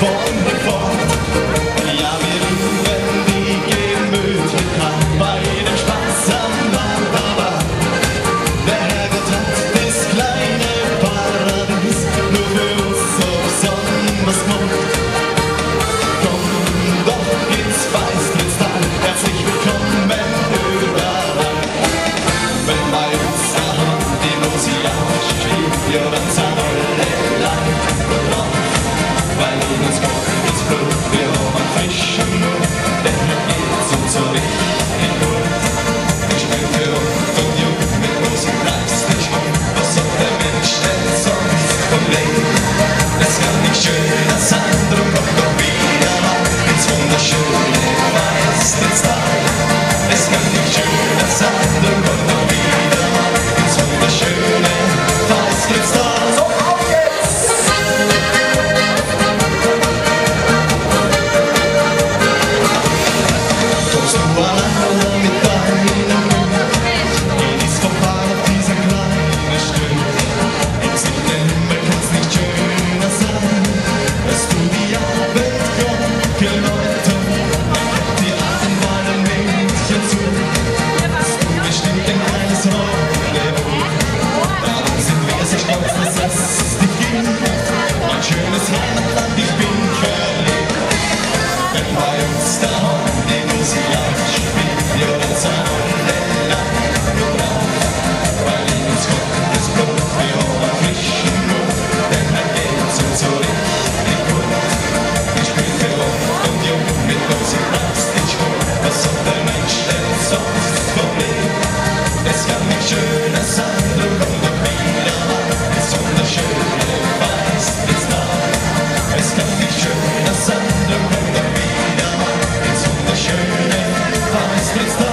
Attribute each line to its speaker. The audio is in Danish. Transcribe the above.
Speaker 1: form, reform. Jeg vil uvendig gennem møde dig. time It's